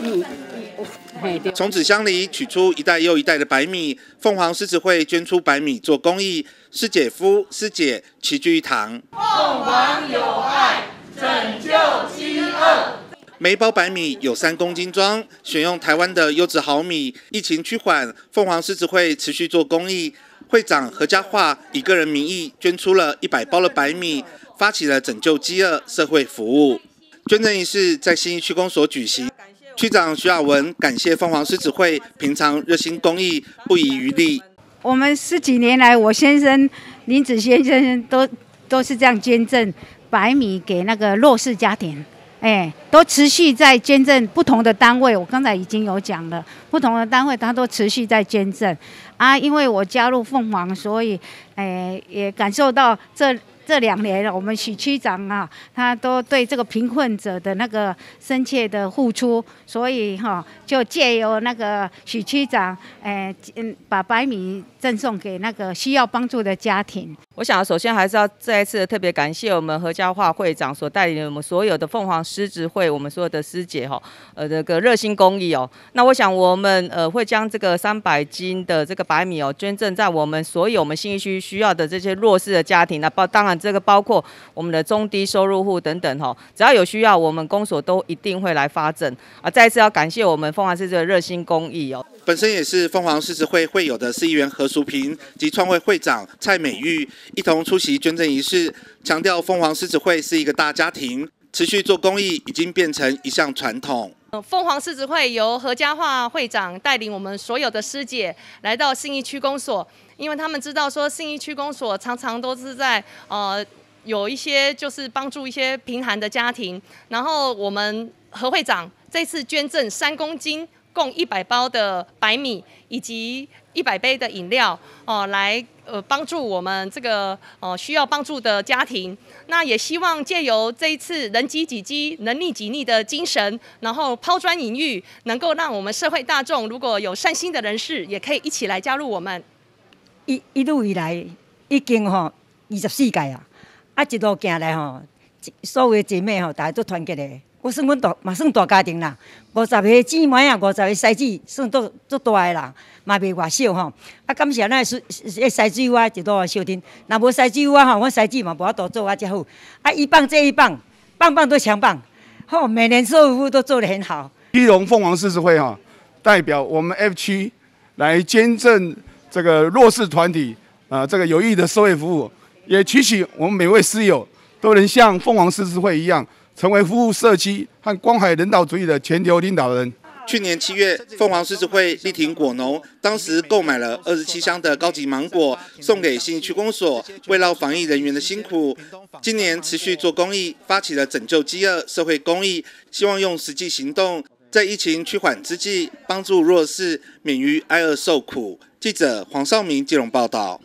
个米，从纸箱里取出一袋又一袋的白米，凤凰狮子会捐出白米做公益，师姐夫、师姐齐聚一堂。凤凰有爱，拯救饥饿。每包白米有三公斤装，选用台湾的优质好米。疫情趋缓，凤凰狮子会持续做公益。会长何家化以个人名义捐出了一百包的白米，发起了拯救饥饿社会服务。捐赠仪式在新义区公所举行，区长徐亚文感谢凤凰狮子会平常热心公益，不遗余力。我们十几年来，我先生林子先生都都是这样捐赠白米给那个弱势家庭。哎，都持续在捐赠不同的单位，我刚才已经有讲了，不同的单位他都持续在捐赠啊。因为我加入凤凰，所以哎也感受到这。这两年，我们许区长啊，他都对这个贫困者的那个深切的付出，所以哈，就借由那个许区长，诶，嗯，把白米赠送给那个需要帮助的家庭。我想首先还是要再一次特别感谢我们何家化会长所带领我们所有的凤凰狮子会，我们所有的师姐哈，呃，这个热心公益哦。那我想我们呃会将这个三百斤的这个白米哦，捐赠在我们所有我们新一区需要的这些弱势的家庭那包当然。这个包括我们的中低收入户等等哈，只要有需要，我们公所都一定会来发证啊！再一次要感谢我们凤凰狮子的热心公益哦。本身也是凤凰狮子会会友的市议员何淑平及创会会长蔡美玉一同出席捐赠仪式，强调凤凰狮子会是一个大家庭，持续做公益已经变成一项传统。凤凰狮子会由何家化会长带领我们所有的师姐来到信义区公所。因为他们知道说信义区公所常常都是在呃有一些就是帮助一些贫寒的家庭，然后我们何会长这次捐赠三公斤，共一百包的白米以及一百杯的饮料哦，来呃帮助我们这个呃需要帮助的家庭。那也希望借由这一次人机己机能力己逆的精神，然后抛砖引玉，能够让我们社会大众如果有善心的人士，也可以一起来加入我们。一一路以来，已经吼二十四届啊！啊，一路行来吼，所有的姐妹吼，大家都团结的。我算阮大，嘛算大家庭啦。五十个姊妹啊，五十个婿子，算都都大个啦，嘛袂偌少吼。啊，感谢咱婿婿子啊，一路收听。若无婿子啊吼，阮婿子嘛无法度做啊遮好。啊，一棒接一棒，棒棒都强棒。吼，每年所有服务都做得很好。基隆凤凰狮子会哈，代表我们 F 区来捐赠。这个弱势团体啊，这个有益的社会服务，也期许我们每位师友都能像凤凰狮子会一样，成为服务社区和关怀人道主义的全球领导人。去年七月，凤凰狮子会力挺果农，当时购买了二十七箱的高级芒果送给新区公所，慰劳防疫人员的辛苦。今年持续做公益，发起了拯救饥饿社会公益，希望用实际行动，在疫情趋缓之际，帮助弱势免于挨饿受苦。记者黄少明、金融报道。